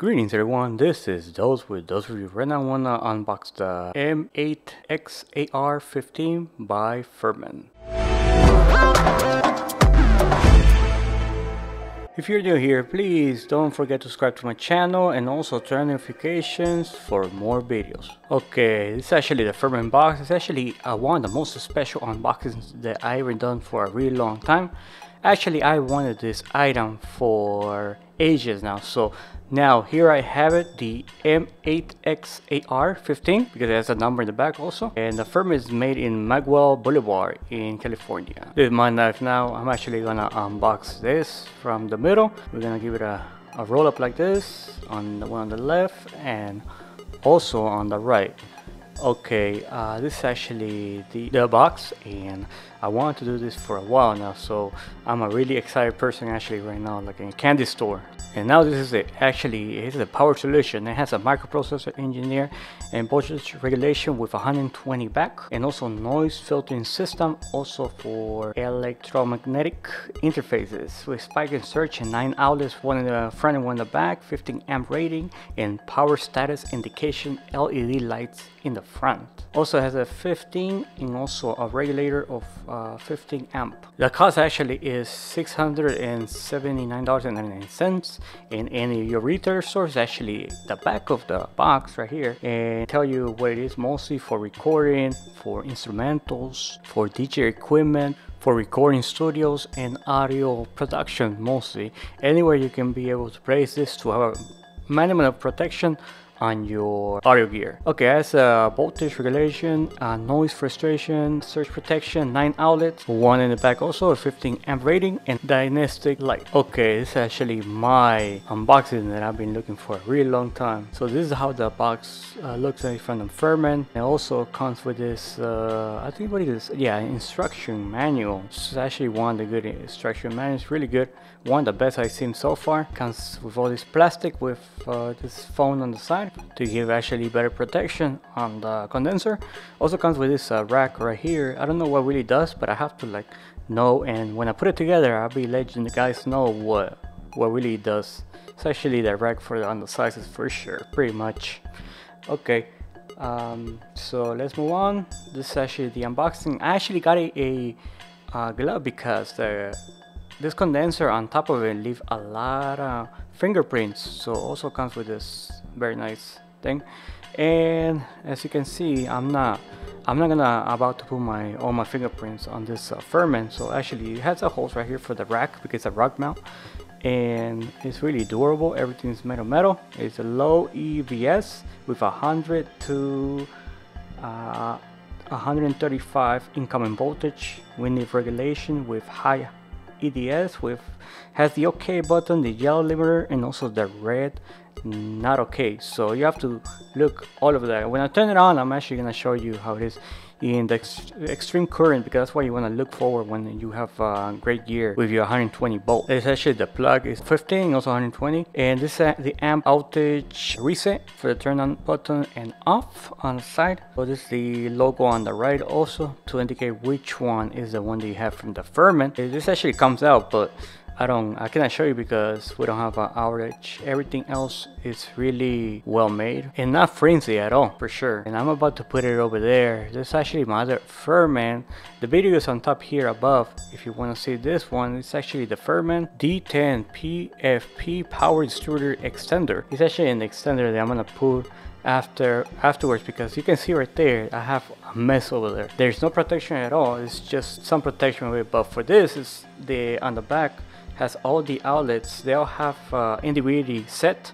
Greetings everyone, this is Dose with Dose Review. Right now I wanna unbox the M8XAR15 by Furman. If you're new here, please don't forget to subscribe to my channel and also turn notifications for more videos. Okay, this is actually the Furman box. It's actually uh, one of the most special unboxings that I ever done for a really long time. Actually, I wanted this item for ages now. So now here I have it, the M8XAR15 because it has a number in the back also. And the firm is made in McDowell Boulevard in California. This is my knife now. I'm actually gonna unbox this from the middle. We're gonna give it a, a roll up like this on the one on the left and also on the right. Okay, uh, this is actually the, the box and I wanted to do this for a while now so I'm a really excited person actually right now like in a candy store. And now this is it. Actually it is a power solution. It has a microprocessor engineer and voltage regulation with 120 back and also noise filtering system also for electromagnetic interfaces with spike and surge and 9 outlets one in the front and one in the back 15 amp rating and power status indication LED lights in the front also has a 15 and also a regulator of uh, 15 amp. The cost actually is $679.99 and any your retail stores actually the back of the box right here and tell you what it is mostly for recording, for instrumentals, for DJ equipment, for recording studios and audio production mostly. Anywhere you can be able to place this to have a minimum of protection on your audio gear. Okay, has a voltage regulation, uh, noise frustration, surge protection, 9 outlets, one in the back also, a 15 amp rating, and dynastic light. Okay, this is actually my unboxing that I've been looking for a really long time. So this is how the box uh, looks like from the Furman. It also comes with this, uh, I think what is, yeah, instruction manual. This is actually one of the good instruction manuals, really good. One of the best I've seen so far. Comes with all this plastic with uh, this phone on the side to give actually better protection on the condenser. Also comes with this uh, rack right here. I don't know what really does but I have to like know and when I put it together I'll be letting the guys know what what really does. It's actually the rack for the, on the sizes for sure pretty much. Okay um, so let's move on. This is actually the unboxing. I actually got a, a uh, glove because the this condenser on top of it leave a lot of fingerprints so also comes with this very nice thing. And as you can see I'm not I'm not gonna about to put my all my fingerprints on this uh, so actually it has a holes right here for the rack because it's a rack mount. And it's really durable. Everything's metal metal. It's a low EVS with 100 to uh, 135 incoming voltage wind regulation with high EDS with has the OK button, the yellow limiter, and also the red not okay. So you have to look all of that. When I turn it on, I'm actually gonna show you how it is in the ex extreme current because that's why you want to look forward when you have uh, great gear with your 120 volt. It's actually the plug is 15, also 120, and this is uh, the amp outage reset for the turn on button and off on the side. So this is the logo on the right also to indicate which one is the one that you have from the Furman. This actually comes out, but I don't I cannot show you because we don't have an outage. Everything else is really well made and not flimsy at all for sure. And I'm about to put it over there. This is actually my other Furman. The video is on top here above. If you want to see this one it's actually the Furman D10 PFP power distributor extender. It's actually an extender that I'm gonna put after afterwards because you can see right there I have a mess over there. There's no protection at all. It's just some protection but for this is the on the back has all the outlets they all have uh, individually set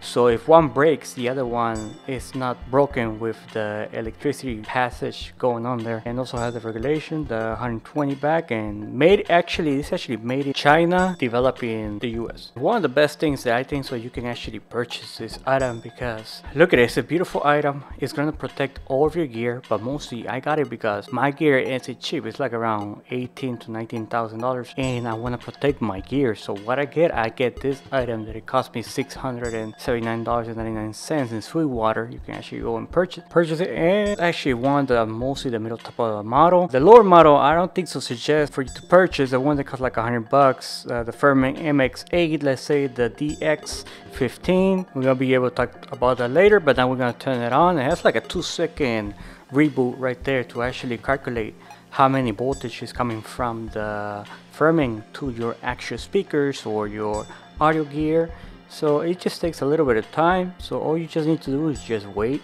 so if one breaks, the other one is not broken with the electricity passage going on there. And also has the regulation, the 120 back and made actually, this actually made in China, developed in the US. One of the best things that I think so you can actually purchase this item because look at it, it's a beautiful item. It's gonna protect all of your gear, but mostly I got it because my gear isn't cheap. It's like around 18 to 19,000 dollars and I want to protect my gear. So what I get, I get this item that it cost me 600 and $79.99 in Sweetwater. You can actually go and purchase purchase it. And actually one the mostly the middle top of the model. The lower model, I don't think so suggest for you to purchase the one that costs like 100 bucks. Uh, the Furman MX8, let's say the DX15. We're gonna be able to talk about that later, but now we're gonna turn it on. It has like a two second reboot right there to actually calculate how many voltage is coming from the Furman to your actual speakers or your audio gear so it just takes a little bit of time. So all you just need to do is just wait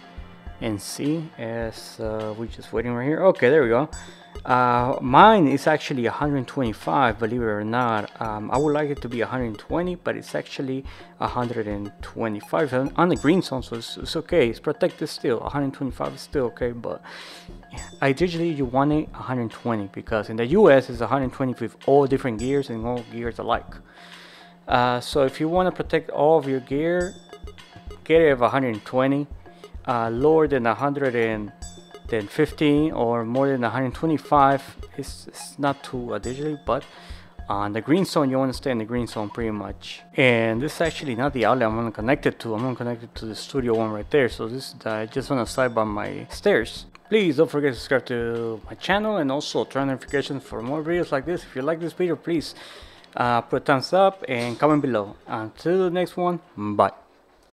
and see as uh, we're just waiting right here. Okay there we go. Uh, mine is actually 125 believe it or not. Um, I would like it to be 120 but it's actually 125 on the green zone so it's, it's okay. It's protected still. 125 is still okay but ideally you want it 120 because in the US it's 120 with all different gears and all gears alike uh, so if you want to protect all of your gear get it of 120 uh, lower than 115 or more than 125 it's, it's not too uh, but on the green zone you want to stay in the green zone pretty much. And this is actually not the outlet I'm going to connect it to. I'm going to connect it to the studio one right there. So this I just want to slide by my stairs. Please don't forget to subscribe to my channel and also turn on notifications for more videos like this. If you like this video please uh, put a thumbs up and comment below. Until the next one bye